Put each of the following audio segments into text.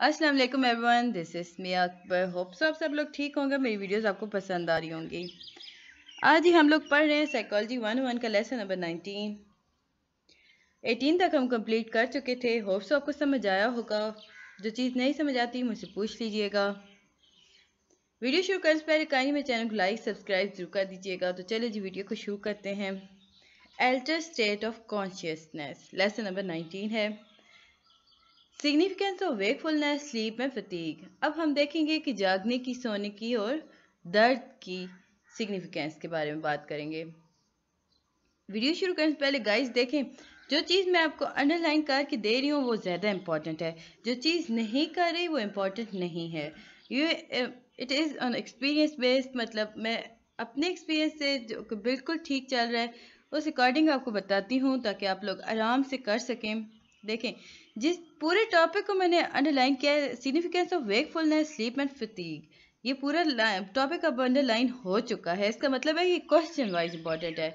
वालेकुम everyone this is me Akbar hope सब सब लोग ठीक होंगे। मेरी वीडियोस आपको पसंद आ रही होंगी। आज ही हम लोग पढ़ रहे हैं साइकोलॉजी वन वन का लेसन नंबर नाइनटीन एटीन तक हम कंप्लीट कर चुके थे। होप सो आपको समझ आया होगा। जो चीज़ नहीं समझ आती, मुझसे पूछ लीजिएगा। वीडियो शुरू करने से पहले कहीं मेरे चैनल को लाइक सब्सक्राइब ज़रूर कर दीजिएगा। तो चलिए जी वीडियो को शुरू करते हैं। Alter state of consciousness lesson number nineteen है। सिग्निफिकेंस ऑफ़ वेकफुलनेस स्लीप में फतीक अब हम देखेंगे कि जागने की, सोने की और दर्द की सिग्निफिकेंस के बारे में बात करेंगे। वीडियो शुरू करने से पहले गाइस देखें, जो चीज़ मैं आपको अंडरलाइन करके दे रही हूँ, वो ज़्यादा इंपॉर्टेंट है। जो चीज़ नहीं कर रही, वो इंपॉर्टेंट नहीं है। ये it is on experience based मतलब मैं अपने एक्सपीरियंस से जो बिल्कुल ठीक चल रहा है, उस अकॉर्डिंग आपको बताती हूँ ताकि आप लोग आराम से कर सकें। देखें, जिस पूरे टॉपिक को मैंने अंडरलाइन किया है significance of wakefulness sleep and fatigue ये पूरा टॉपिक अब अंडरलाइन हो चुका है। इसका मतलब है कि क्वेश्चन वाइज इंपॉर्टेंट है।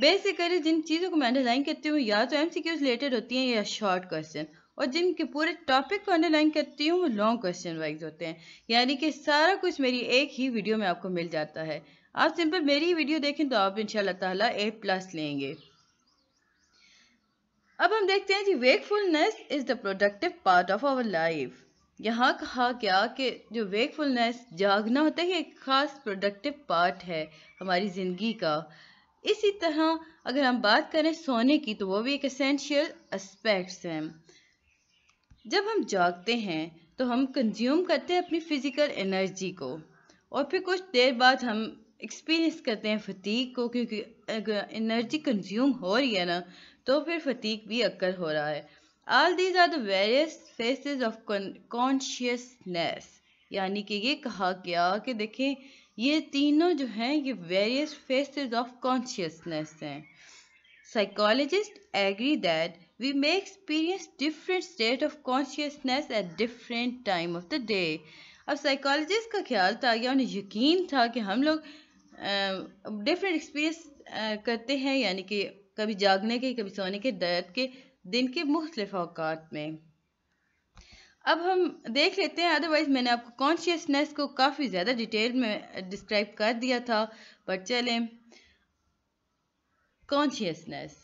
बेसिकली जिन चीज़ों को मैं अंडरलाइन करती हूँ, या तो एम सी क्यूज रिलेटेड होती हैं, या शॉर्ट क्वेश्चन और जिनके पूरे टॉपिक को अंडरलाइन करती हूँ, वो लॉन्ग क्वेश्चन वाइज होते हैं। यानी कि सारा कुछ मेरी एक ही वीडियो में आपको मिल जाता है। आप सिंपल मेरी वीडियो देखें तो आप इन ताला ए प्लस लेंगे। अब हम देखते हैं जी wakefulness is the productive part of our life यहाँ कहा गया कि जो वेकफुलनेस जागना होता है एक खास प्रोडक्टिव पार्ट है हमारी ज़िंदगी का। इसी तरह अगर हम बात करें सोने की तो वो भी एक असेंशियल एस्पेक्ट्स हैं। जब हम जागते हैं तो हम कंज्यूम करते हैं अपनी फ़िज़िकल एनर्जी को। और फिर कुछ देर बाद हम एक्सपीरियंस करते हैं फतीक को, क्योंकि अगर एनर्जी कंज्यूम हो रही है ना तो फिर फतीक भी अक्कर हो रहा है। All these are the phases of consciousness यानी कि ये कहा गया कि देखें, ये तीनों जो हैं, ये वेरियस फेसेस ऑफ़ कॉन्शियसनेस हैं। Psychologist agree that we may experience different state of consciousness at different time of the day अब साइकोलॉजिस्ट का ख्याल था या उन्हें यकीन था कि हम लोग डिफरेंट एक्सपीरियंस करते हैं, यानी कि कभी जागने के, कभी सोने के, दर्द के, दिन के मुख्तलिफ़ अवकात में। अब हम देख लेते हैं अदरवाइज़ मैंने आपको कॉन्शियसनेस को काफ़ी ज़्यादा डिटेल में डिस्क्राइब कर दिया था, पर चलें। Consciousness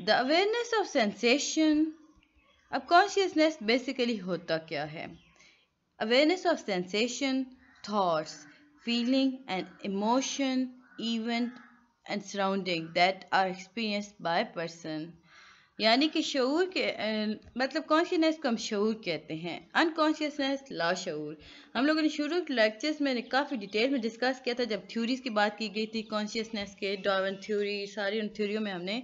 the awareness of sensation अब कॉन्शियसनेस बेसिकली होता क्या है? Awareness of sensation thoughts feeling and emotion event and surrounding that are experience by person यानी कि शूर के मतलब कॉन्शियसनेस को हम शूर कहते हैं। अनकॉन्शियसनेस लाशूर हम लोगों ने शुरू के लेक्चर्स में काफ़ी डिटेल में डिस्कस किया था, जब थ्योरीज की बात की गई थी कॉन्शियसनेस के डॉवन थ्योरी सारी उन थ्योरियों में हमने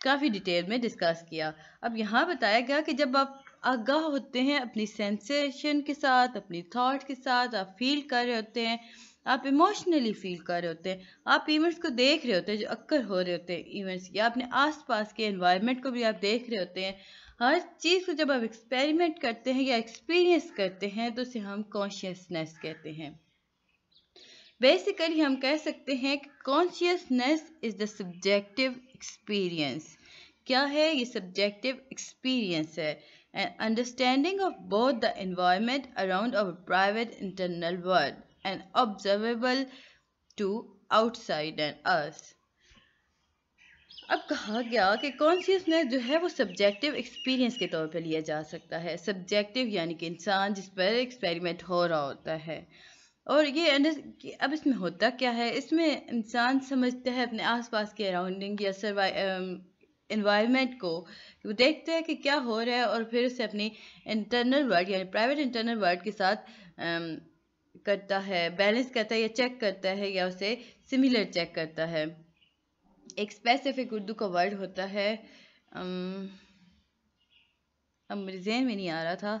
काफ़ी डिटेल में डिस्कस किया। अब यहाँ बताया गया कि जब आप आगाह होते हैं अपनी सेंसेशन के साथ, अपनी थाट के साथ, आप फील कर रहे होते हैं आप इमोशनली फील कर रहे होते हैं, आप इवेंट्स को देख रहे होते हैं, जो अक्कर हो रहे होते हैं इवेंट्स या अपने आसपास के एनवायरनमेंट को भी आप देख रहे होते हैं, हर चीज़ को जब आप एक्सपेरिमेंट करते हैं या एक्सपीरियंस करते हैं तो उसे हम कॉन्शियसनेस कहते हैं। बेसिकली हम कह सकते हैं कि consciousness is the subjective experience क्या है ये सब्जेक्टिव एक्सपीरियंस है? And understanding of both the environment around our private internal world and observable to outside and us. अब कहा गया कि कॉन्शियसनेस जो है वो सब्जेक्टिव एक्सपीरियंस के तौर पर लिया जा सकता है। सब्जेक्टिव यानी कि इंसान जिस पर एक्सपेरिमेंट हो रहा होता है। और ये अब इसमें होता क्या है? इसमें इंसान समझता है अपने आसपास के अराउंडिंग या सर्वाइव इन्वायरमेंट को वो देखते हैं कि क्या हो रहा है और फिर उसे अपनी इंटरनल वर्ड यानी प्राइवेट इंटरनल वर्ड के साथ करता है बैलेंस करता है या चेक करता है या उसे सिमिलर चेक करता है। एक स्पेसिफिक उर्दू का वर्ड होता है अब मेरे जहन में नहीं आ रहा था।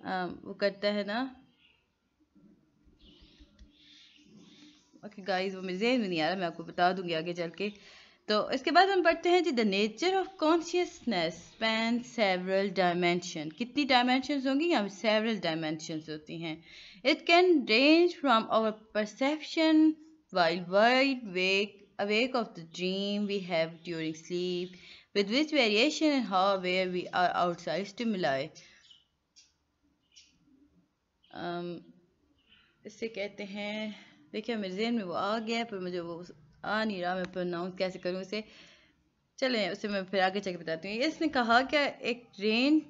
आ, वो करता है ना ओके गाइस वो मेरे जहन में नहीं आ रहा मैं आपको बता दूँगी आगे चल के। तो इसके बाद हम पढ़ते हैं जी the nature of consciousness span several dimension कितनी डायमेंशन होंगी? यहाँ सेवरल डायमेंशन होती हैं। It can range from our perception while wide wake awake of the dream we have during sleep, with which variation and how aware we are outside stimuli. इससे कहते हैं देखिए मेरे जहन में वो आ गया पर मुझे वो आ नहीं रहा मैं प्रोनाउंस कैसे करूँ उसे चलें उसे मैं फिर आगे चल बताती हूँ इसने कहा क्या एक रेंज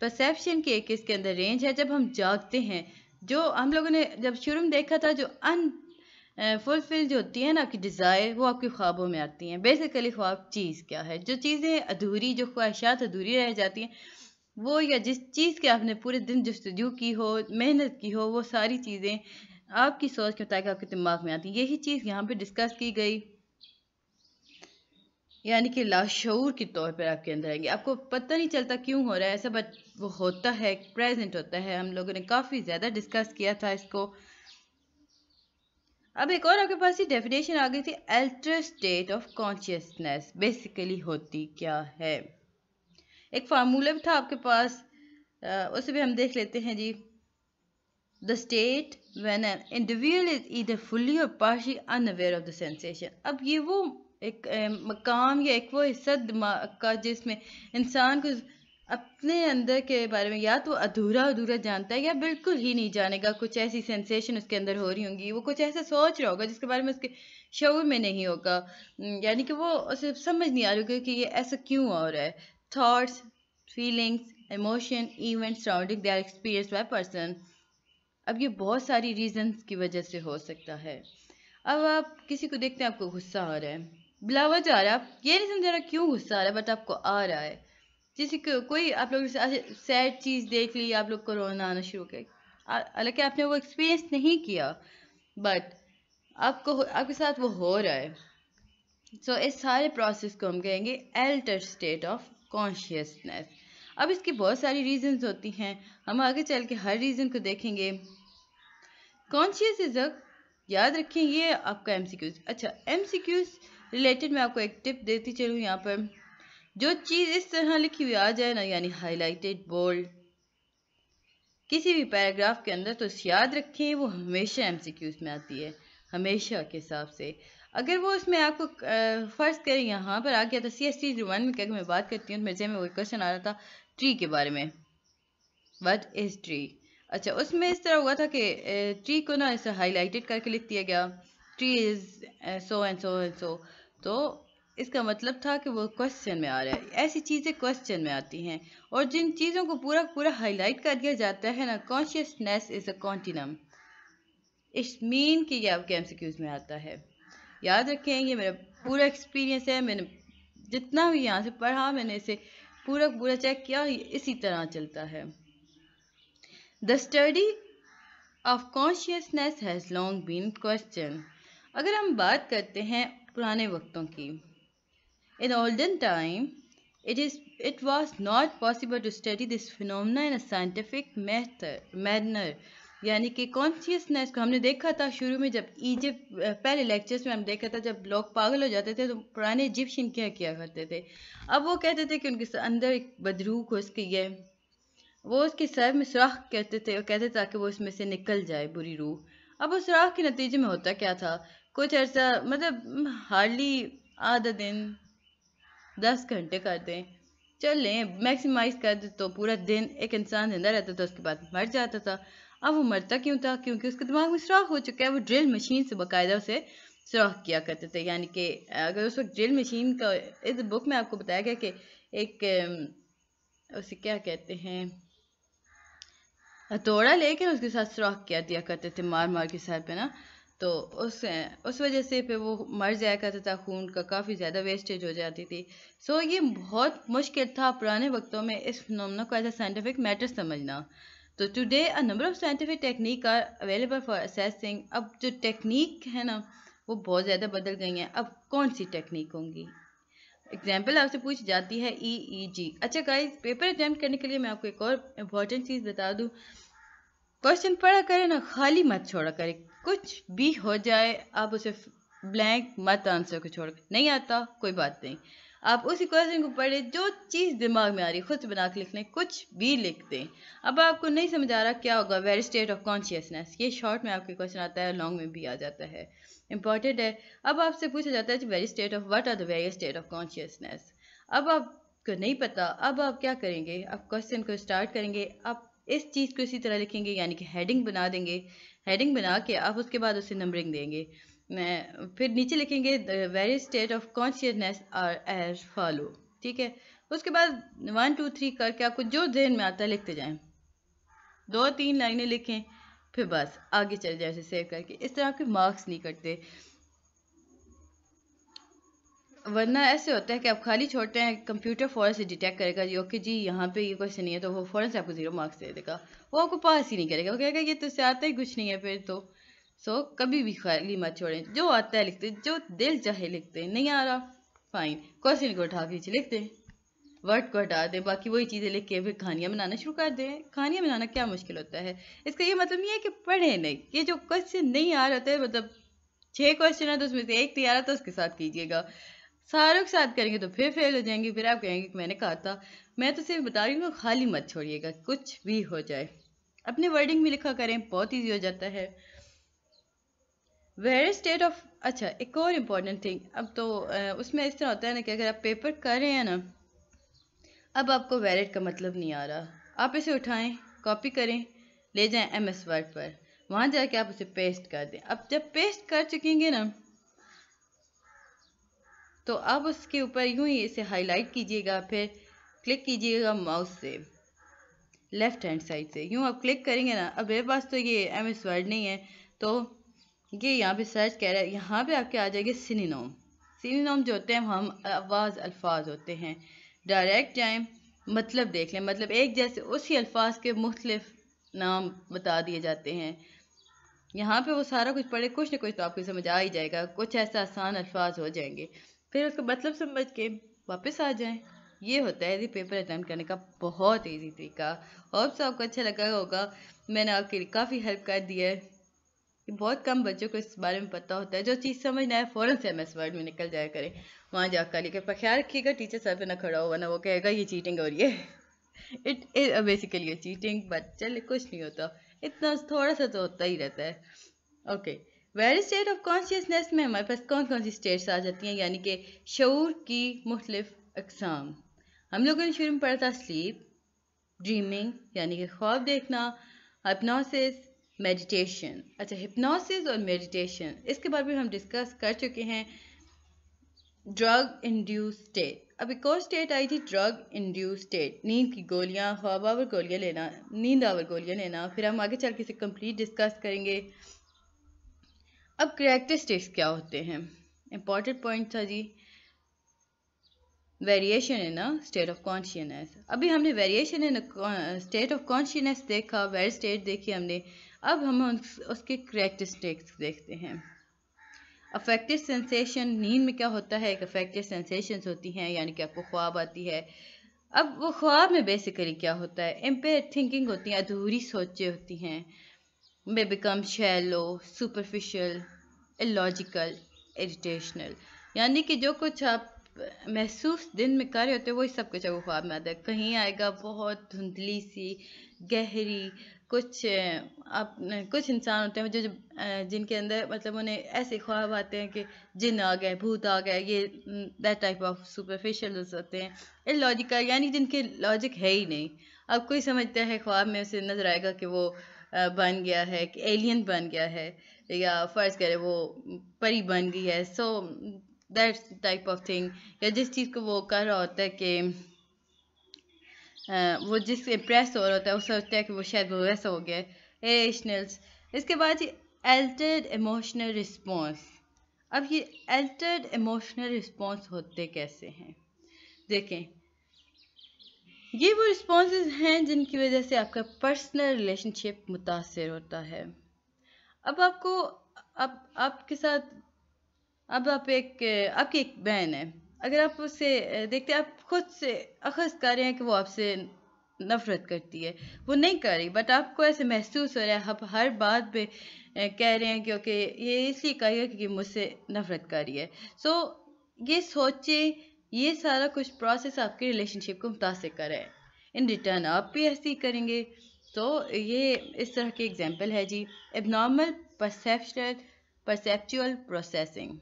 परसेप्शन की एक इसके अंदर रेंज है जब हम जागते हैं जो हम लोगों ने जब शुरू में देखा था, जो अन फुलफिल जो होती है ना आपकी डिज़ायर वो आपके ख्वाबों में आती हैं। बेसिकली ख्वाब चीज़ क्या है? जो चीज़ें अधूरी, जो ख्वाहिशात अधूरी रह जाती हैं, वो या जिस चीज़ के आपने पूरे दिन जस्तजू की हो, मेहनत की हो, वो सारी चीज़ें आपकी सोच के मुताबिक आपके दिमाग में आती हैं। यही चीज़ यहाँ पे डिस्कस की गई। यानी कि लाशूर के तौर पर आपके अंदर आएँगे। आपको पता नहीं चलता क्यों हो रहा है, ऐसा बट वो होता है, प्रेजेंट होता है। हम लोगों ने काफ़ी ज़्यादा डिस्कस किया था इसको। अब एक और आपके पास ही डेफिनेशन आ गई थी ultra state of consciousness basically होती क्या है? एक फार्मूला भी था आपके पास। उसे भी हम देख लेते हैं जी। The state when an individual is either fully or partially unaware of the sensation अब ये वो एक मकाम या एक वो हिस्सा दिमाग का जिसमें इंसान को अपने अंदर के बारे में या तो अधूरा अधूरा जानता है या बिल्कुल ही नहीं जानेगा। कुछ ऐसी सेंसेशन उसके अंदर हो रही होंगी, वो कुछ ऐसा सोच रहा होगा जिसके बारे में उसके शौर में नहीं होगा। यानी कि वो उसे समझ नहीं आ रही होगी कि ये ऐसा क्यों हो रहा है। Thoughts feelings emotion event surrounding they are experience by person अब ये बहुत सारी रीजंस की वजह से हो सकता है। अब आप किसी को देखते हैं, आपको गुस्सा आ रहा है। बिलावज आ रहा है। ये नहीं समझा रहा क्यों गुस्सा आ रहा है बट आपको आ रहा है। जैसे कोई आप लोग सैड चीज़ देख ली आप लोग को रोना आना शुरू कर हालाँकि आपने वो एक्सपीरियंस नहीं किया बट आपको आपके साथ वो हो रहा है। सो so, इस सारे प्रोसेस को हम कहेंगे एल्टर स्टेट ऑफ़ कॉन्शियसनेस अब इसकी बहुत सारी रीजंस होती हैं। हम आगे चल के हर रीज़न को देखेंगे। कॉन्शियस इज़ याद रखें ये आपका एम अच्छा एम रिलेटेड मैं आपको एक टिप देती चलूँ यहाँ पर। जो चीज़ इस तरह लिखी हुई आ जाए ना, यानी हाईलाइटेड बोल्ड किसी भी पैराग्राफ के अंदर तो याद रखें, वो हमेशा एमसीक्यूज में आती है, हमेशा के हिसाब से। अगर वो उसमें आपको फ़र्ज़ करें, यहाँ पर आ गया था सी एस टी वन में क्या मैं बात करती हूँ तो मेरे में वो क्वेश्चन आ रहा था ट्री के बारे में। वट इज़ ट्री अच्छा उसमें इस तरह हुआ था कि ट्री को ना ऐसे हाईलाइटेड करके लिख दिया गया। Tree is so and so and so तो इसका मतलब था कि वो क्वेश्चन में आ रहा है। ऐसी चीज़ें क्वेश्चन में आती हैं। और जिन चीज़ों को पूरा पूरा हाईलाइट कर दिया जाता है ना consciousness is a continuum it's mean कि ये आपके एम में आता है। याद रखें, ये मेरा पूरा एक्सपीरियंस है। मैंने जितना भी यहाँ से पढ़ा, मैंने इसे पूरा पूरा चेक किया इसी तरह चलता है। The study of consciousness has long been question अगर हम बात करते हैं पुराने वक्तों की in olden time it is it was not possible to study this phenomena in a scientific manner यानी कि कॉन्शियसनेस को हमने देखा था शुरू में जब इजिप्ट पहले लेक्चर्स में हम देखा था जब लोग पागल हो जाते थे तो पुराने इजिप्शियन क्या किया करते थे? अब वो कहते थे कि उनके अंदर एक बदरू घुस गई है वो उसके सर में सुराख कहते थे और कहते थे ताकि वो इसमें से निकल जाए बुरी रूह। अब उस सुराख के नतीजे में होता क्या था? कुछ अर्सा मतलब हार्डली आधा दिन, दस घंटे कर दें चल लें मैक्सिमाइज कर दे तो पूरा दिन एक इंसान ज़िंदा रहता था, उसके बाद मर जाता था। अब वो मरता क्यों था? क्योंकि उसके दिमाग में सुराख हो चुका है। वो ड्रिल मशीन से बाकायदा उसे सुराख किया करते थे। यानी कि, अगर उस वक्त ड्रिल मशीन का, इस बुक में आपको बताया गया कि एक उसे क्या कहते हैं, हथौड़ा लेके उसके साथ सुराख किया दिया करते थे मार मार के सर पे ना। तो उस उस वजह से फिर वो मर जाया करता था खून का काफ़ी ज़्यादा वेस्टेज हो जाती थी। सो so, ये बहुत मुश्किल था पुराने वक्तों में इस फिनोमना को एज अ साइंटिफिक मैटर समझना। तो today a number of scientific technique are available for assessing अब जो टेक्निक है ना वो बहुत ज़्यादा बदल गई हैं। अब कौन सी टेक्निक होंगी? एग्ज़ाम्पल आपसे पूछ जाती है ई ई जी अच्छा गाइस पेपर अटैम्प्ट करने के लिए मैं आपको एक और इंपॉर्टेंट चीज़ बता दूँ। क्वेश्चन पढ़ा करें ना खाली मत छोड़ा करें। कुछ भी हो जाए, आप उसे ब्लैंक मत आंसर को छोड़ नहीं आता, कोई बात नहीं। आप उसी क्वेश्चन को पढ़े, जो चीज़ दिमाग में आ रही, खुद बना के लिख लें, कुछ भी लिख दें। अब आपको नहीं समझ आ रहा क्या होगा वेरी स्टेट ऑफ़ कॉन्शियसनेस ये शॉर्ट में आपके क्वेश्चन आता है लॉन्ग में भी आ जाता है। इंपॉर्टेंट है। अब आपसे पूछा जाता है very state of what are the very state of consciousness अब आपको नहीं पता, अब आप क्या करेंगे? आप क्वेश्चन को स्टार्ट करेंगे, आप इस चीज़ को इसी तरह लिखेंगे, यानी कि हेडिंग बना देंगे। हेडिंग बना के आप उसके बाद उसे नंबरिंग देंगे। फिर नीचे लिखेंगे very state of consciousness are as follow ठीक है? उसके बाद वन टू थ्री करके आपको जो जहन में आता है लिखते जाएँ। दो, तीन लाइनें लिखें, फिर बस आगे चल जाए उसे सेव करके। इस तरह आपके मार्क्स नहीं कटते। वरना ऐसे होता है कि आप खाली छोड़ते हैं कंप्यूटर फ़ौरन से डिटेक्ट करेगा जी ओके जी, यहाँ पे ये क्वेश्चन नहीं है तो वो फ़ौरन से आपको ज़ीरो मार्क्स दे देगा। वो आपको पास ही नहीं करेगा। वो कहेगा, ये तो से आता ही कुछ नहीं है फिर तो। सो कभी भी खाली मत छोड़ें। जो आता है लिखते, जो दिल चाहे लिखते, नहीं आ रहा फाइन क्वेश्चन को उठा के लिखते वर्ड को हटा दें, बाकी वही चीज़ें लिख के फिर कहानियाँ बनाना शुरू कर दें। कहानियाँ बनाना क्या मुश्किल होता है? इसका ये मतलब नहीं है कि पढ़े नहीं। ये जो क्वेश्चन नहीं आ रहा है मतलब छः क्वेश्चन है तो उसमें से एक नहीं आ रहा तो उसके साथ कीजिएगा। सारों के साथ करेंगे तो फिर फेल हो जाएँगे। फिर आप कहेंगे कि मैंने कहा था। मैं तो सिर्फ़ बता रही हूँ खाली मत छोड़िएगा, कुछ भी हो जाए। अपने वर्डिंग में लिखा करें, बहुत ईजी हो जाता है। वेर स्टेट ऑफ़ अच्छा एक और इंपॉर्टेंट थिंग अब तो उसमें इस तरह होता है ना कि अगर आप पेपर कर रहे हैं ना, अब आपको वैलिड का मतलब नहीं आ रहा। आप इसे उठाएँ कॉपी करें, ले जाएँ एम एस वर्ड पर। वहाँ जाके आप उसे पेस्ट कर दें। अब जब पेस्ट कर चुकेंगे ना तो आप उसके ऊपर यूँ ही इसे हाईलाइट कीजिएगा, फिर क्लिक कीजिएगा माउस से लेफ़्ट हैंड साइड से। यूँ आप क्लिक करेंगे ना, अब मेरे पास तो ये एम एस वर्ड नहीं है तो ये यहाँ पे सर्च कह रहा है, यहाँ पे आपके आ जाएँगे सिनीनोम सिनीनोम जो होते हैं, हम आवाज़ अल्फाज होते हैं। डायरेक्ट जाएँ मतलब देख लें मतलब एक जैसे उसी अल्फाज के मुख्तलिफ़ नाम बता दिए जाते हैं। यहाँ पे वो सारा कुछ पढ़े, कुछ ना कुछ तो आपको समझ आ ही जाएगा, कुछ ऐसा आसान अल्फाज हो जाएँगे। फिर उसका मतलब समझ के वापस आ जाएँ। ये होता है, यदि पेपर अटैम्प्ट करने का बहुत ईजी तरीका। और सब आपको अच्छा लगा होगा। मैंने आपके लिए काफ़ी हेल्प कर दिया है। बहुत कम बच्चों को इस बारे में पता होता है। जो चीज़ समझ समझना है, फ़ौरन से एम एस वर्ड में निकल जाया करें। वहाँ जाकर लेकर पर ख्याल रखिएगा टीचर सर पे ना खड़ा हुआ ना, वो कहेगा, ये चीटिंग हो रही है it is basically cheating but चल कुछ नहीं होता। इतना थोड़ा सा तो होता ही रहता है। Okay very state of consciousness में हमारे पास कौन कौन सी स्टेट्स आ जाती हैं? यानी कि शूर की मुख्तलिफ़ अकसाम। हम लोगों ने शुरू में पढ़ा था स्लीप ड्रीमिंग यानी कि ख्वाब देखना अपनोसिस मेडिटेशन अच्छा हिप्नोसिस और मेडिटेशन इसके बारे में हम डिस्कस कर चुके हैं। ड्रग इंड्यूस स्टेट अब एक और स्टेट आई थी ड्रग इंड्यूस स्टेट नींद की गोलियाँ, ख्वाब आवर गोलियाँ लेना, नींद आवर गोलियाँ लेना। फिर हम आगे चल के इसे कंप्लीट डिस्कस करेंगे। अब करेक्टरिस्टिक्स क्या होते हैं? इंपॉर्टेंट पॉइंट था जी। Variation in a state of consciousness अभी हमने variation in state of consciousness देखा वेरी स्टेट देखी हमने। अब हम उसके करेक्टरिस्टिक्स देखते हैं। अफेक्टिव सेंसेशन नींद में क्या होता है? एक अफेक्टिव सेंसेशंस होती हैं, यानी कि आपको ख्वाब आती है। अब वो ख्वाब में बेसिकली क्या होता है? इम्पेयर थिंकिंग होती हैं, अधूरी सोचें होती हैं। May become shallow superficial illogical irrational यानी कि जो कुछ आप महसूस दिन में कर रहे होते हैं, वही सब कुछ आपको ख्वाब में आता है। कहीं आएगा बहुत धुंधली सी, गहरी, कुछ आप कुछ इंसान होते हैं जो जिनके अंदर मतलब उन्हें ऐसे ख्वाब आते हैं कि जिन आ गए, भूत आ गए, ये दैट टाइप ऑफ़ सुपरफिशियल होते हैं। लॉजिकल यानी जिनके लॉजिक है ही नहीं। अब कोई समझता है ख्वाब में उसे नज़र आएगा कि वो बन गया है, कि एलियन बन गया है, या फ़र्ज़ करे वो परी बन गई है so that type of thing या जिस चीज़ को वो कर रहा होता है कि वो जिस इम्प्रेस हो रहा होता है, वो सोचता है कि वो शायद वो वैसा हो गया इरेशनल्स इसके बाद ये एल्टर्ड इमोशनल रिस्पॉन्स अब ये एल्टर्ड इमोशनल रिस्पॉन्स होते कैसे हैं? देखें ये वो रिस्पॉन्स हैं जिनकी वजह से आपका पर्सनल रिलेशनशिप मुतासर होता है। अब आपको अब आपके साथ अब आप एक आपकी एक बहन है। अगर आप उससे देखते हैं आप खुद से अखज़ कर रहे हैं कि वो आपसे नफ़रत करती है। वो नहीं कर रही बट आपको ऐसे महसूस हो रहा है आप हर बात पे कह रहे हैं क्योंकि ये इसलिए कहिए क्योंकि मुझसे नफ़रत कर रही है। सो so, ये सोचे ये सारा कुछ प्रोसेस आपके रिलेशनशिप को मुतासर कर इन रिटर्न आप भी ऐसे करेंगे। तो ये इस तरह की एग्जांपल है जी। एबनॉर्मल परसेप्शनल परसेप्चुअल प्रोसेसिंग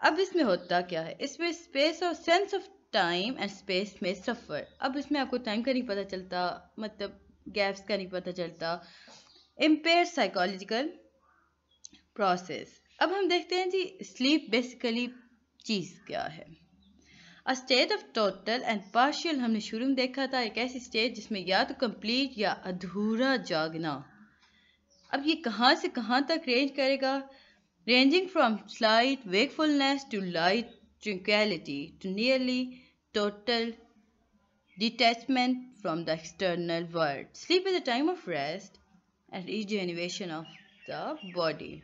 अब इसमें होता क्या है? इसमें स्पेस और sense of time and space में सफ़र अब इसमें आपको टाइम का नहीं पता चलता मतलब गैप्स का नहीं पता चलता। इम्पेयर साइकोलॉजिकल प्रोसेस अब हम देखते हैं जी स्लीप बेसिकली चीज़ क्या है a state of total and partial हमने शुरू में देखा था, एक ऐसी स्टेट जिसमें या तो कंप्लीट या अधूरा जागना अब ये कहाँ से कहाँ तक रेंज करेगा ranging from slight wakefulness to light tranquillity to nearly total detachment from the external world. Sleep is a time of rest and regeneration of the body.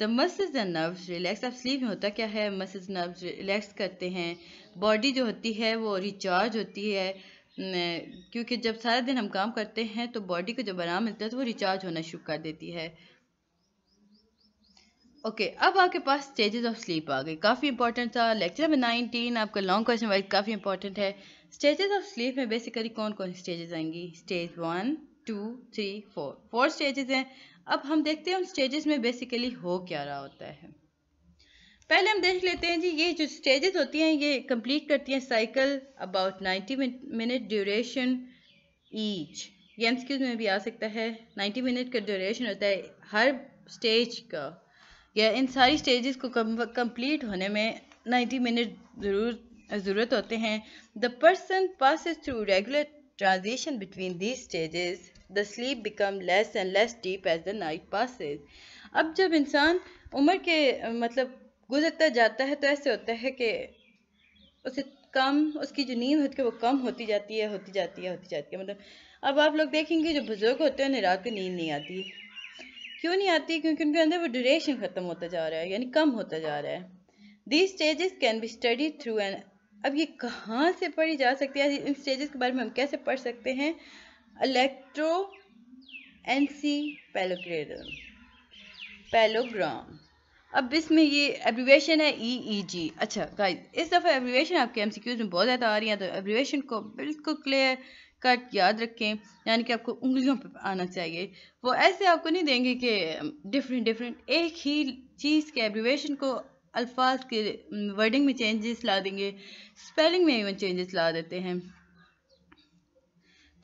The muscles and nerves relax. अब sleep में होता क्या है? Muscles nerves relax करते हैं। Body जो होती है वो रिचार्ज होती है। क्योंकि जब सारा दिन हम काम करते हैं तो बॉडी को जब आराम मिलता है तो वो रिचार्ज होना शुरू कर देती है। ओके okay, अब आपके पास स्टेजेस ऑफ़ स्लीप आ गई। काफ़ी इंपॉर्टेंट था। लेक्चर नंबर नाइनटीन आपका लॉन्ग क्वेश्चन वाइज काफ़ी इंपॉर्टेंट है। स्टेजेस ऑफ़ स्लीप में बेसिकली कौन कौन स्टेजेस आएँगी? Stage one two three four four stages हैं। अब हम देखते हैं उन स्टेजेस में बेसिकली हो क्या रहा होता है। पहले हम देख लेते हैं जी, ये जो स्टेजेस होती हैं, ये कंप्लीट करती हैं cycle about ninety minute duration each ये एम में भी आ सकता है नाइन्टी मिनट का ड्यूरेशन होता है हर स्टेज का। या इन सारी स्टेजेस को कंप्लीट होने में 90 मिनट ज़रूर, ज़रूरत होते हैं। The person passes through regular transition between these stages the sleep become less and less deep as the night passes. अब जब इंसान उम्र के मतलब गुजरता जाता है तो ऐसे होता है कि उसे कम, उसकी जो नींद होती है, वो कम होती जाती है, होती जाती है, होती जाती है। मतलब अब आप लोग देखेंगे, जो बुज़ुर्ग होते हैं, उन्हें रात को नींद नहीं आती। क्यों नहीं आती? क्योंकि उनके अंदर वो ड्यूरेशन ख़त्म होता जा रहा है, यानी कम होता जा रहा है। The stages can be study through an अब ये कहाँ से पढ़ी जा सकती है? इन स्टेजेस के बारे में हम कैसे पढ़ सकते हैं? इलेक्ट्रो एनसी पेलोग्राम पेलोग्राम अब इसमें ये एब्रीवेशन है ई ई जी अच्छा गाइस इस दफ़ा एब्रीवेशन आपके एमसीक्यूज में बहुत ज़्यादा आ रही हैं तो एब्रीवेशन को बिल्कुल क्लियर कट याद रखें, यानी कि आपको उंगलियों पर आना चाहिए। वो ऐसे आपको नहीं देंगे कि डिफरेंट डिफरेंट एक ही चीज़ के एब्रीवेशन को अल्फाज के वर्डिंग में चेंजेस ला देंगे स्पेलिंग में इवन चेंजेस ला देते हैं।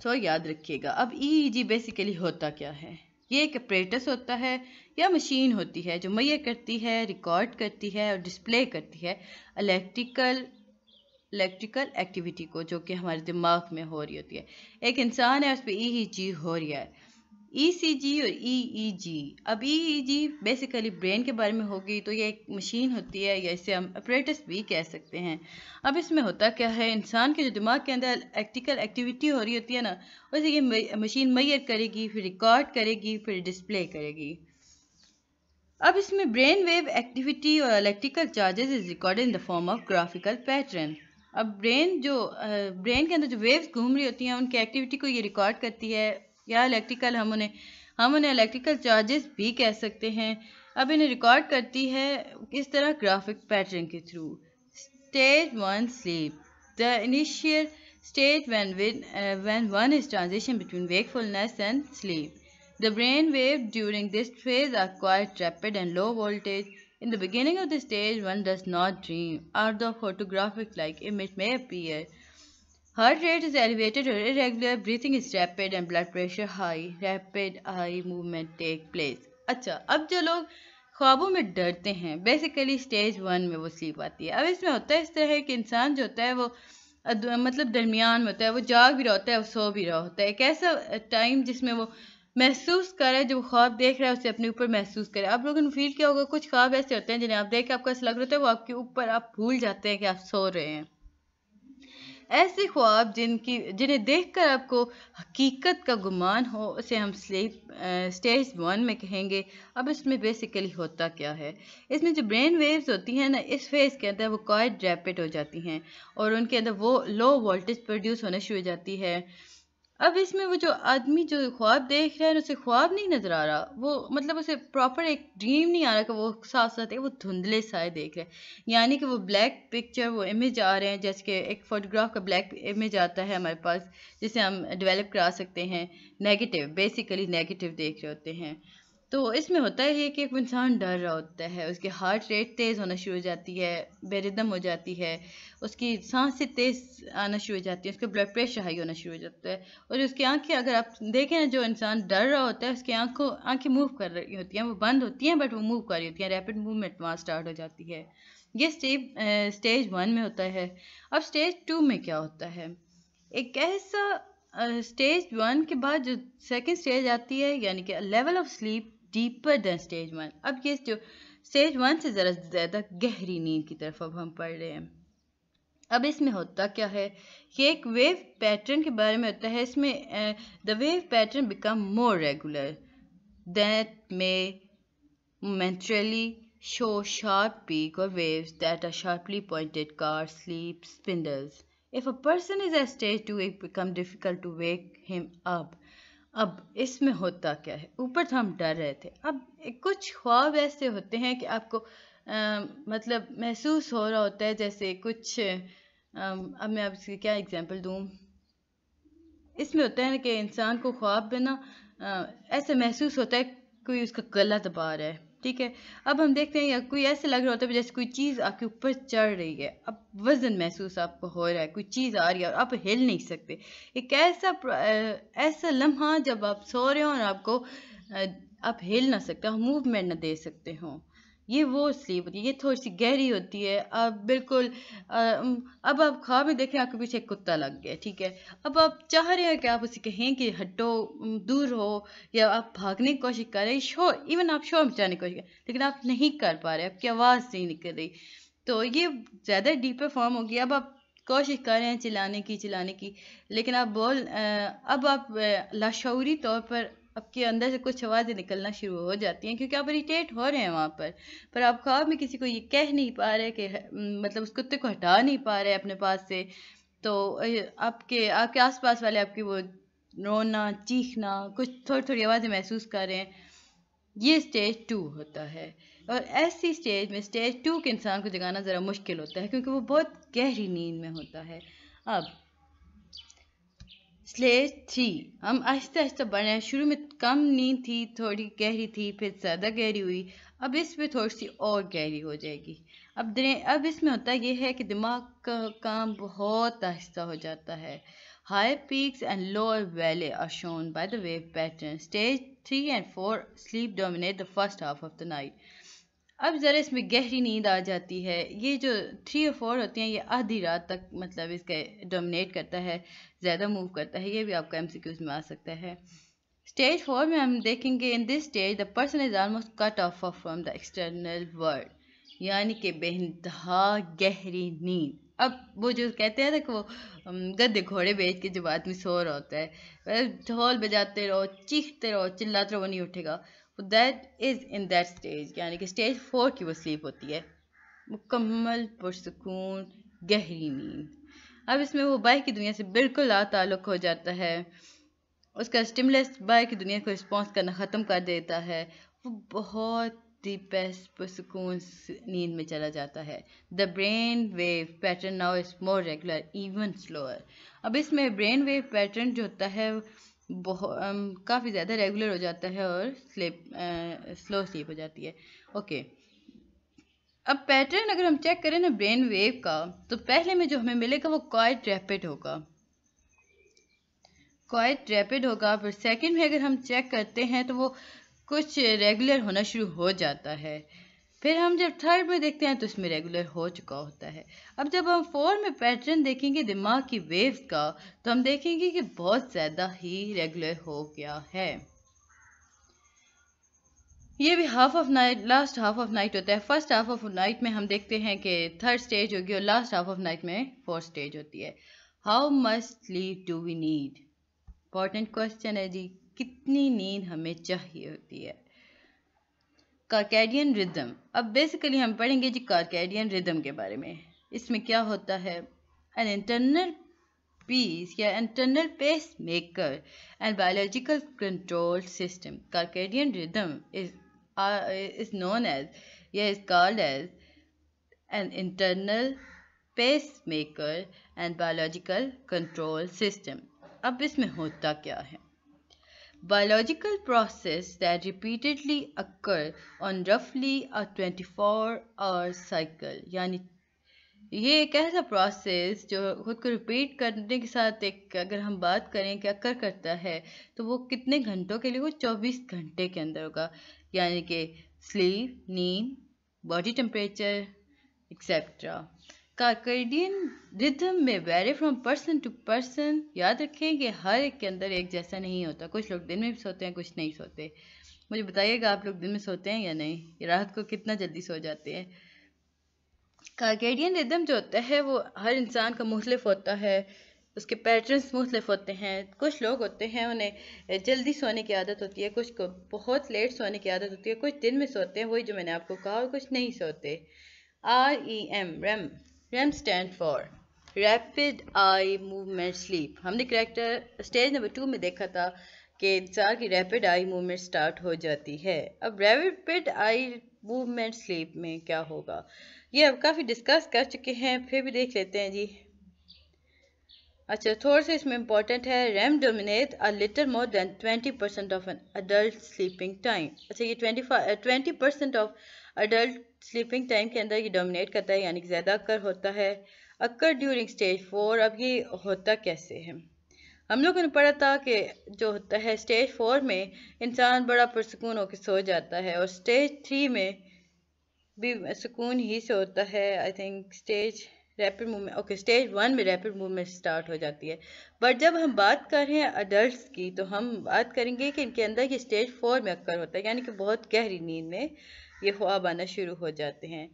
तो याद रखिएगा, अब ई जी बेसिकली होता क्या है? ये एक अप्रेटस होता है या मशीन होती है जो मैया करती है रिकॉर्ड करती है और डिस्प्ले करती है इलेक्ट्रिकल इलेक्ट्रिकल एक्टिविटी को जो कि हमारे दिमाग में हो रही होती है। एक इंसान है उस पर ई ही जी हो रही है। ई सी जी और ई ई जी अब ई बेसिकली ब्रेन के बारे में होगी तो ये एक मशीन होती है, या इसे हम अपरेटस भी कह सकते हैं। अब इसमें होता क्या है, इंसान के जो दिमाग के अंदर इलेक्ट्रिकल एक्टिविटी हो रही होती है ना, उसे ये मशीन मैयर करेगी, फिर रिकॉर्ड करेगी, फिर डिस्प्ले करेगी। अब इसमें ब्रेन वेव एक्टिविटी और electrical charges is recorded in the form of graphical pattern अब ब्रेन जो ब्रेन के अंदर जो वेव्स घूम रही होती हैं, उनकी एक्टिविटी को ये रिकॉर्ड करती है या इलेक्ट्रिकल हम उन्हें हम उन्हें इलेक्ट्रिकल चार्जेस भी कह सकते हैं। अब इन्हें रिकॉर्ड करती है इस तरह ग्राफिक पैटर्न के through stage one sleep the initial stage one with one is transition between wakefulness and sleep the brain wave during this phase are quite rapid and low voltage in the beginning of the stage one does not dream are the photographic like image may appear Heart rate is elevated or irregular, breathing is rapid and blood pressure high. Rapid eye movement take place. अच्छा अब जो लोग ख्वाबों में डरते हैं basically stage one में वो स्लीप आती है अब इसमें होता है इस तरह कि इंसान जो होता है वो मतलब दरमियान में होता है वो जाग भी रहा होता है वो सो भी रहा होता है एक ऐसा टाइम जिसमें वो महसूस करे जो ख्वाब देख रहा है उसे अपने ऊपर महसूस करे आप लोगों ने फील किया होगा कुछ ख्वाब ऐसे होते हैं जिन्हें आप देख के आपको ऐसा लग रहा होता है वो आपके ऊपर आप भूल जाते हैं कि आप सो रहे हैं ऐसे ख्वाब जिनकी, जिन्हें देखकर आपको हकीकत का गुमान हो, उसे हम स्लीप स्टेज वन में कहेंगे। अब इसमें बेसिकली होता क्या है? इसमें जो ब्रेन वेव्स होती हैं ना, इस फ़ेज़ के अंदर वो क्वाइट रैपिड हो जाती हैं और उनके अंदर वो लो वोल्टेज प्रोड्यूस होना शुरू हो जाती है। अब इसमें वो जो आदमी जो ख्वाब देख रहा है, उसे ख्वाब नहीं नज़र आ रहा। वो मतलब उसे प्रॉपर एक ड्रीम नहीं आ रहा कि वो साथ साथ है वो धुंधले साए देख रहे हैं। यानी कि वो ब्लैक पिक्चर वो इमेज आ रहे हैं, जैसे कि एक फ़ोटोग्राफ का ब्लैक इमेज आता है हमारे पास, जिसे हम डेवलप करा सकते हैं। नेगेटिव बेसिकली नेगेटिव देख रहे होते हैं। तो इसमें होता है कि एक इंसान डर रहा होता है, उसके हार्ट रेट तेज़ होना शुरू हो जाती है, बेरिदम हो जाती है, उसकी सांस से तेज़ आना शुरू हो जाती है, उसका ब्लड प्रेशर हाई होना शुरू हो जाता है और उसकी आँखें, अगर आप देखें ना जो इंसान डर रहा होता है, उसकी आँखों, आँखें मूव कर रही होती हैं, वो बंद होती हैं बट वो मूव कर रही होती हैं रैपिड मूवमेंट वहाँ स्टार्ट हो जाती है। ये स्टेप स्टेज वन में होता है। अब स्टेज टू में क्या होता है? एक ऐसा स्टेज वन के बाद जो सेकेंड स्टेज आती है, यानी कि level of sleep deeper than stage one अब ये जो स्टेज वन से ज़रा ज़्यादा गहरी नींद की तरफ़ अब हम पढ़ रहे हैं। अब इसमें होता क्या है ये एक वेव पैटर्न के बारे में होता है, इसमें the wave pattern become more regular that may mentally show sharp peak और waves that are sharply pointed called sleep spindles if a person is a stage two it become difficult to wake him up अब इसमें होता क्या है? ऊपर तो हम डर रहे थे। अब कुछ ख्वाब ऐसे होते हैं कि आपको आ, मतलब महसूस हो रहा होता है जैसे कुछ आ, अब मैं आप इसकी क्या एग्जांपल दूँ? इसमें होता है कि इंसान को ख्वाब में ना ऐसे महसूस होता है कोई उसका गला दबा रहा है। ठीक है? अब हम देखते हैं कोई ऐसे लग रहा होता है जैसे कोई चीज़ आपके ऊपर चढ़ रही है। अब वज़न महसूस आपको हो रहा है, कोई चीज़ आ रही है और आप हिल नहीं सकते। एक ऐसा ऐसा लम्हा जब आप सो रहे हो और आपको आप हिल ना सकते हो मूवमेंट ना दे सकते हो। ये वो स्लीप होती है, ये थोड़ी सी गहरी होती है। अब बिल्कुल अब आप ख्वाब में देखें, आपके पीछे कुत्ता लग गया, ठीक है? अब आप चाह रहे हैं कि आप उसे कहें कि हटो दूर हो, या आप भागने की कोशिश कर रहे हैं शोर इवन आप शोर मचाने की कोशिश कर लेकिन आप नहीं कर पा रहे, आपकी आवाज़ नहीं निकल रही। तो ये ज़्यादा डीपर फॉर्म होगी। अब आप कोशिश कर रहे हैं चिल्लाने की चिल्लाने की, लेकिन आप बोल अब आप लाशौरी तौर पर आपके अंदर से कुछ आवाज़ें निकलना शुरू हो जाती हैं, क्योंकि आप इरीटेट हो रहे हैं वहाँ पर। पर आप ख्वाब में किसी को ये कह नहीं पा रहे कि मतलब उस कुत्ते को हटा नहीं पा रहे अपने पास से। तो आपके आपके आसपास वाले आपकी वो रोना, चीखना, कुछ थोड़ी थोड़ी आवाज़ें महसूस कर रहे हैं। ये स्टेज टू होता है। और ऐसी स्टेज में स्टेज टू के इंसान को जगाना ज़रा मुश्किल होता है, क्योंकि वो बहुत गहरी नींद में होता है। अब स्लेज थ्री हम आहिस्ता आहिस्ता बढ़। रहे हैं शुरू में कम नींद थी, थोड़ी गहरी थी, फिर ज़्यादा गहरी हुई। अब इसमें थोड़ी सी और गहरी हो जाएगी। अब अब इसमें होता यह है कि दिमाग का काम बहुत आहिस्ता हो जाता है। High peaks and lower valley are shown by the wave pattern stage three and four sleep dominate the first half of the night अब ज़रा इसमें गहरी नींद आ जाती है। ये जो थ्री और फोर होती हैं, ये आधी रात तक मतलब इसका डोमिनेट करता है। ज़्यादा मूव करता है, ये भी आपका एम में आ सकता है। स्टेज फोर में हम देखेंगे in this stage the person is almost cut off from the external world यानी कि बेनतहा गहरी नींद। अब वो जो कहते हैं ना कि वो गद्दे घोड़े बेच के जब आदमी सो रहा होता है ढोल बजाते रहो, चीखते रहो, चिल्लाते रहो, वो नहीं उठेगा। That is in that stage यानी कि स्टेज फोर की वो स्लीप होती है। मुकम्मल, पुरसकून, गहरी नींद। अब इसमें वो बाइक की दुनिया से बिल्कुल ताल्लुक हो जाता है। उसका स्टिमुलस बाइक की दुनिया को रिस्पॉन्स करना ख़त्म कर देता है। वो बहुत ही पुरसकून नींद में चला जाता है। The brain wave pattern now is more regular even slower अब इसमें ब्रेन वेव पैटर्न जो होता है, बहुत काफ़ी ज़्यादा रेगुलर हो जाता है और स्लिप स्लो स्लीप हो जाती है। ओके अब पैटर्न अगर हम चेक करें ना ब्रेन वेव का तो पहले में जो हमें मिलेगा वो क्वाइट रैपिड होगा। क्वाइट रैपिड होगा, फिर सेकंड में अगर हम चेक करते हैं तो वो कुछ रेगुलर होना शुरू हो जाता है। फिर हम जब थर्ड में देखते हैं तो इसमें रेगुलर हो चुका होता है। अब जब हम फोर में पैटर्न देखेंगे दिमाग की वेव्स का तो हम देखेंगे कि बहुत ज़्यादा ही रेगुलर हो गया है। ये भी half of night last half of night होता है। फ़र्स्ट हाफ़ ऑफ़ नाइट में हम देखते हैं कि थर्ड स्टेज होगी और लास्ट हाफ़ ऑफ़ नाइट में फोर्थ स्टेज होती है। How much sleep do we need important question है जी। कितनी नींद हमें चाहिए होती है? कार्केडियन रिदम अब बेसिकली हम पढ़ेंगे जी कार्केडियन रिदम के बारे में। इसमें क्या होता है? एन इंटरनल पीस या internal pace maker and biological control system circadian rhythm is is known as या is called as an internal pace maker and biological control system अब इसमें होता क्या है? Biological process that repeatedly occur on roughly a 24 hour cycle. यानी ये एक ऐसा प्रोसेस जो खुद को रिपीट करने के साथ एक, अगर हम बात करें कि अक्कर करता है तो वो कितने घंटों के लिए? वो 24 घंटे के अंदर होगा। यानी कि स्लीप नींद body temperature etcetera circadian rhythm में vary from person to person याद रखें कि हर एक के अंदर एक जैसा नहीं होता। कुछ लोग दिन में भी सोते हैं, कुछ नहीं सोते। मुझे बताइएगा आप लोग दिन में सोते हैं या नहीं? रात को कितना जल्दी सो जाते हैं? कार्केडियन रिदम जो होता है, वो हर इंसान का मुख्तलिफ़ होता है। उसके पैटर्न्स मुख्तलिफ़ होते हैं। कुछ लोग होते हैं, उन्हें जल्दी सोने की आदत होती है, कुछ को बहुत लेट सोने की आदत होती है, कुछ दिन में सोते हैं, वही जो मैंने आपको कहा, और कुछ नहीं सोते। R E M REM REM stand for rapid eye movement sleep हमने करेक्टर स्टेज नंबर टू में देखा था कि इंसान की रैपिड आई मूवमेंट स्टार्ट हो जाती है। अब रैपिड आई मूवमेंट स्लीप में क्या होगा? ये अब काफ़ी डिस्कस कर चुके हैं, फिर भी देख लेते हैं जी। अच्छा थोड़ा सा इसमें इंपॉर्टेंट है REM dominate a little more than twenty percent of an adult sleeping time अच्छा ये twenty twenty percent of adult sleeping time के अंदर ये डोमिनेट करता है, यानी कि ज़्यादा अक्कर होता है। अक्कर ड्यूरिंग स्टेज फोर अब ये होता कैसे है? हम लोगों ने पढ़ा था कि जो होता है स्टेज फोर में इंसान बड़ा पुरसकून होकर सो जाता है और स्टेज थ्री में भी सुकून ही से होता है I think stage rapid movement okay stage one में रैपिड मूवमेंट स्टार्ट हो जाती है। बट जब हम बात कर रहे हैं अडल्ट की तो हम बात करेंगे कि इनके अंदर ये स्टेज फोर में अक्कर होता है, यानी कि बहुत गहरी नींद में ये ख्वाब आना शुरू हो जाते हैं।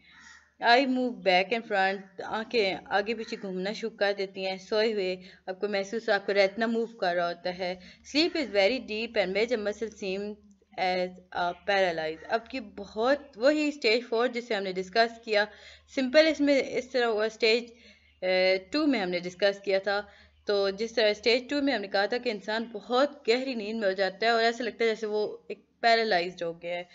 Eye move back and front आँखें आगे पीछे घूमना शुरू कर देती हैं, सोए हुए, आपको महसूस, आपको रेतना मूव कर रहा होता है। Sleep is very deep and major muscle seem as a paralyse अब की बहुत, वही स्टेज फोर जिसे हमने डिस्कस किया। सिंपल इसमें, इस तरह हुआ स्टेज टू में हमने डिस्कस किया था। तो जिस तरह स्टेज टू में हमने कहा था कि इंसान बहुत गहरी नींद में हो जाता है और ऐसा लगता है जैसे वो एक पैरालाइज हो गया है।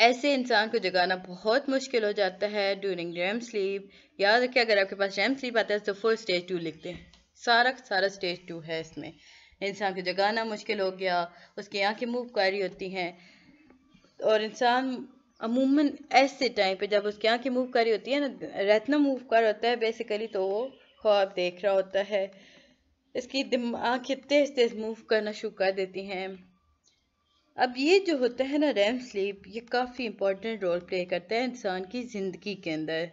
ऐसे इंसान को जगाना बहुत मुश्किल हो जाता है ड्यूरिंग रैम स्लीप याद रखिए, अगर आपके पास रैम स्लीप आता है तो फुल स्टेज टू लिखते हैं। सारा सारा स्टेज टू है इसमें। इंसान को जगाना मुश्किल हो गया, उसकी आँखें मूव कर होती हैं। और इंसान अमूमन ऐसे टाइम पे जब उसकी आँखें मूव कर होती है ना, रेतना मूव कर होता है बेसिकली तो वो ख्वाब देख रहा होता है। इसकी आँखें तेज तेज मूव करना शुरू कर देती हैं। अब ये जो होता है ना रैम स्लीप ये काफ़ी इंपॉर्टेंट रोल प्ले करता है इंसान की ज़िंदगी के अंदर।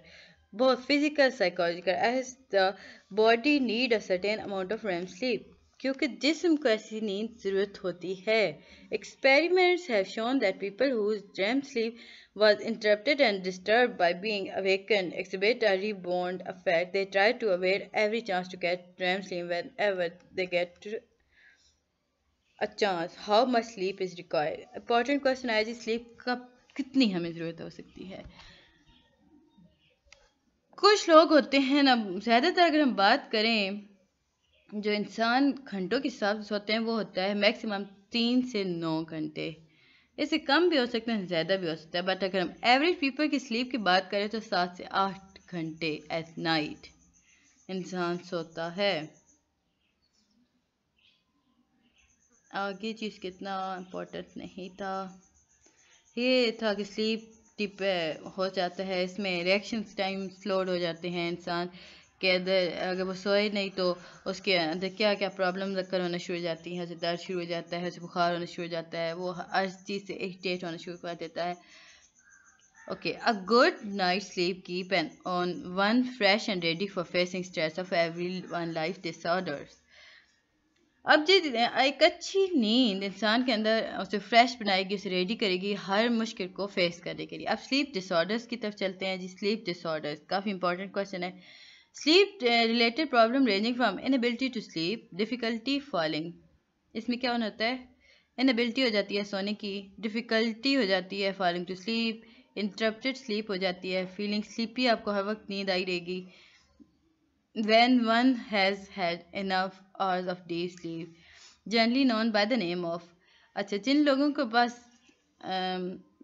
बहुत physical psychological as the body need a certain amount of REM sleep क्योंकि जिसम को ऐसी नींद ज़रूरत होती है। Experiments have shown that people whose REM sleep was interrupted and disturb by being awaken exhibit a rebound effect they try to aware every chance to get REM sleep when they get a chance how much sleep is required important question आया जी sleep का कितनी हमें ज़रूरत हो सकती है? कुछ लोग होते हैं ना, ज़्यादातर अगर हम बात करें जो इंसान घंटों के हिसाब से सोते हैं, वो होता है मैक्सिमम तीन से नौ घंटे। इससे कम भी हो सकते हैं, ज़्यादा भी हो सकता है बट अगर हम एवरेज पीपल की स्लीप की बात करें तो सात से आठ घंटे एट नाइट इंसान सोता है। आगे चीज़ कितना इम्पोर्टेंट नहीं था। ये था कि स्लीप टिप हो जाता है, इसमें रिएक्शन टाइम स्लोड हो जाते हैं इंसान। के अंदर अगर वो सोए नहीं तो उसके अंदर क्या क्या प्रॉब्लम रखकर होना शुरू हो जाती हैं? उसे दर्द शुरू हो जाता है उसे बुखार होना शुरू हो जाता है, वो हर चीज़ से इरीटेट होना शुरू कर देता है। Okay a good night sleep keep an on one fresh and ready for facing stress of every one life disorders अब जी, एक अच्छी नींद इंसान के अंदर उसे फ्रेश बनाएगी, उसे रेडी करेगी हर मुश्किल को फेस करने के लिए। अब स्लीप डिसऑर्डर्स की तरफ़ चलते हैं जी स्लीप डिसऑर्डर्स काफ़ी इंपॉर्टेंट क्वेश्चन है। Sleep related problem ranging from inability to sleep difficulty falling इसमें क्या होना होता है? इनएबिलिटी हो जाती है सोने की डिफ़िकल्टी हो जाती है falling to sleep interrupted sleep हो जाती है फीलिंग स्लीपी आपको हर वक्त नींद आई रहेगी। When one has had enough hours of deep sleep generally known by the name of अच्छा जिन लोगों के पास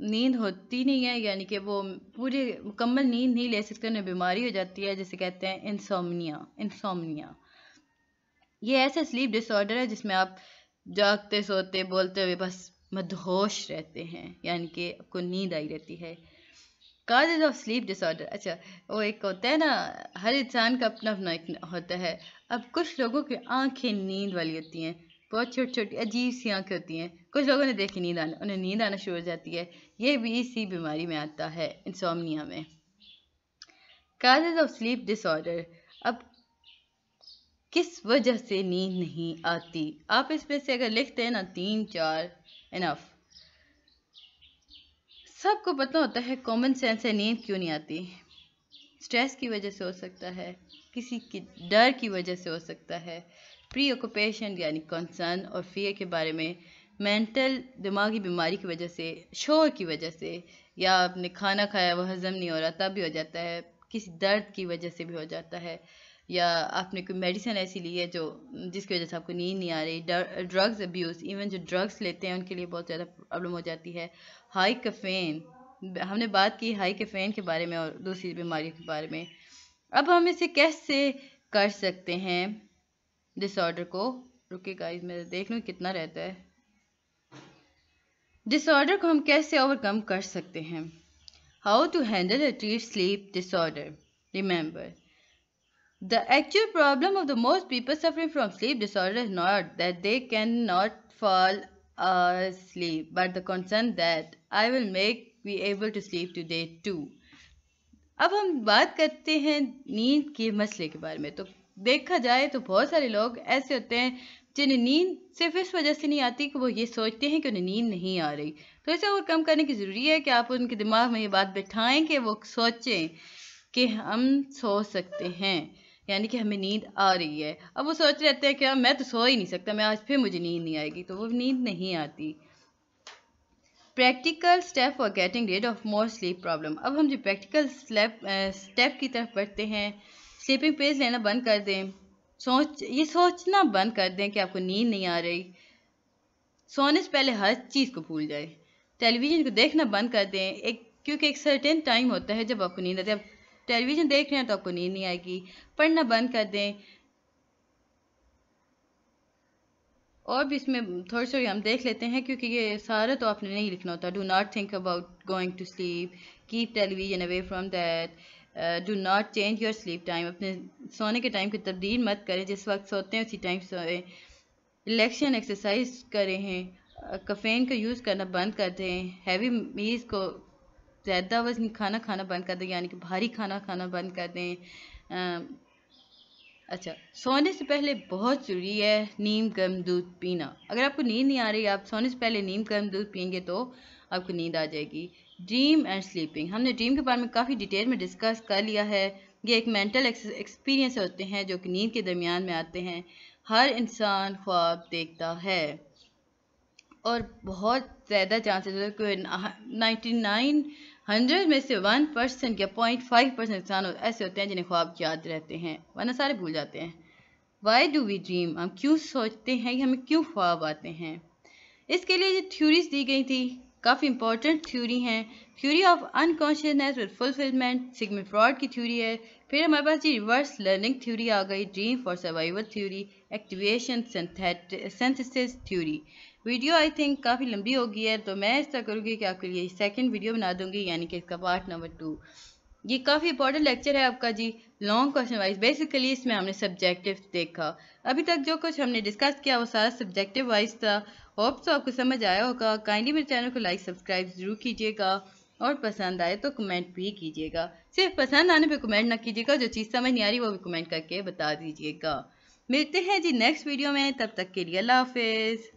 नींद होती नहीं है, यानी कि वो पूरी मुकम्मल नींद नहीं ले सकते, उन्हें बीमारी हो जाती है, जिसे कहते हैं इंसोमनिया इंसोमनिया ये ऐसा स्लीप डिसऑर्डर है जिसमें आप जागते, सोते, बोलते हुए बस मदहोश रहते हैं, यानी कि आपको नींद आई रहती है. काजेज ऑफ़ स्लीप डिसऑर्डर अच्छा वो एक होता है ना, हर इंसान का अपना अपना एक होता है. अब कुछ लोगों की आँखें नींद वाली होती हैं. बहुत छोटी छोटी अजीब सी आँखें होती हैं। कुछ लोगों ने देखी नींद आना, उन्हें नींद आना शुरू हो जाती है। ये भी इसी बीमारी में आता है इंसोमनिया में। काजेज ऑफ़ स्लीप डिसऑर्डर अब किस वजह से नींद नहीं आती? आप इसमें से अगर लिखते हैं ना, तीन, चार इनफ सबको पता होता है कॉमन सेंस है नींद क्यों नहीं आती। स्ट्रेस की वजह से हो सकता है, किसी की डर की वजह से हो सकता है। प्री ऑक्यूपेशन यानी कंसर्न और फियर के बारे में मेंटल दिमागी बीमारी की वजह से, शोर की वजह से, या आपने खाना खाया वो हज़म नहीं हो रहा, तब भी हो जाता है, किसी दर्द की वजह से भी हो जाता है, या आपने कोई मेडिसिन ऐसी ली है जो, जिसकी वजह से आपको नींद नहीं आ रही ड्रग्स अब्यूज़ इवन जो ड्रग्स लेते हैं, उनके लिए बहुत ज़्यादा प्रॉब्लम हो जाती है। हाई कफ़ेन हमने बात की हाई कफ़ेन के बारे में और दूसरी बीमारियों के बारे में। अब हम इसे कैसे कर सकते हैं? डिसऑर्डर को। रुके गाइस मैं देख लूँ कितना रहता है। डिसऑर्डर को हम कैसे ओवरकम कर सकते हैं? How to handle a treat sleep disorder remember the actual problem of the most people suffering from sleep disorder is not that they can not fall sleep but the concern that I will make be able to sleep today too अब हम बात करते हैं नींद के मसले के बारे में। तो देखा जाए तो बहुत सारे लोग ऐसे होते हैं जिन्हें नींद सिर्फ़ इस वजह से नहीं आती कि वो ये सोचते हैं कि उन्हें नींद नहीं आ रही। तो इसे और कम करने की ज़रूरी है कि आप उनके दिमाग में ये बात बैठाएँ कि वो सोचें कि हम सो सकते हैं, यानी कि हमें नींद आ रही है। अब वो सोच रहते हैं कि मैं तो सो ही नहीं सकता, मैं आज फिर मुझे नींद नहीं आएगी। तो वो नींद नहीं आती। Practical step for getting rid of more sleep problem अब हम जो प्रैक्टिकल स्टेप की तरफ़ बढ़ते हैं स्लीपिंग पेज लेना बंद कर दें। सोच, ये सोचना बंद कर दें कि आपको नींद नहीं आ रही। सोने से पहले हर चीज़ को भूल जाए। टेलीविज़न को देखना बंद कर दें। एक, क्योंकि एक सर्टेन टाइम होता है जब आपको नींद आती है। टेलीविज़न देख रहे हैं तो आपको नींद नहीं आएगी। पढ़ना बंद कर दें। और भी इसमें थोड़ी थोड़ी हम देख लेते हैं, क्योंकि ये सारा तो आपने नहीं लिखना होता। Do not think about going to sleep keep television away from that do not change your sleep time अपने सोने के टाइम की तब्दील मत करें। जिस वक्त सोते हैं, उसी टाइम सोए। रिलेक्शन एक्सरसाइज करें हैं। कफ़ेन का यूज़ करना बंद कर दें। हैवी मील्स को ज़्यादा वज़न खाना खाना बंद कर दें। यानी कि भारी खाना खाना बंद कर दें। अच्छा सोने से पहले बहुत ज़रूरी है नीम, गर्म दूध पीना। अगर आपको नींद नहीं आ रही, आप सोने से पहले नीम, गर्म दूध पियेंगे तो आपको नींद आ जाएगी। Dream and sleeping. हमने ड्रीम के बारे में काफ़ी डिटेल में डिस्कस कर लिया है। ये एक मेंटल एक्सपीरियंस होते हैं जो कि नींद के दरमियान में आते हैं। हर इंसान ख्वाब देखता है। और बहुत ज़्यादा चांसेस नाइन्टी नाइन हंड्रेड में से वन परसेंट या पॉइंट फाइव परसेंट इंसान ऐसे होते हैं जिन्हें ख्वाब याद रहते हैं, वरना सारे भूल जाते हैं। वाई डू वी ड्रीम हम क्यों सोचते हैं कि हमें क्यों ख्वाब आते हैं? इसके लिए जो थ्योरीज दी गई थी। काफ़ी इंपॉर्टेंट थ्योरी हैं। Theory of unconsciousness with fulfilment Sigmund Freud की थ्योरी है। फिर हमारे पास जी रिवर्स लर्निंग थ्योरी आ गई dream for survival theory activation synthesis theory video I think काफ़ी लंबी हो गई है तो मैं तरह करूँगी कि आपके लिए सेकंड वीडियो बना दूँगी, यानी कि इसका पार्ट नंबर टू ये काफ़ी इंपॉर्टेंट लेक्चर है आपका जी लॉन्ग क्वेश्चन वाइज बेसिकली इसमें हमने सब्जेक्टिव देखा। अभी तक जो कुछ हमने डिस्कस किया, वो सारा सब्जेक्टिव वाइज था। होप तो आपको समझ आया होगा। काइंडली मेरे चैनल को लाइक सब्सक्राइब ज़रूर कीजिएगा। और पसंद आए तो कमेंट भी कीजिएगा। सिर्फ़ पसंद आने पे कमेंट ना कीजिएगा। जो चीज़ समझ नहीं आ रही वो भी कमेंट करके बता दीजिएगा। मिलते हैं जी नेक्स्ट वीडियो में। तब तक के लिए अल्लाह हाफिज़।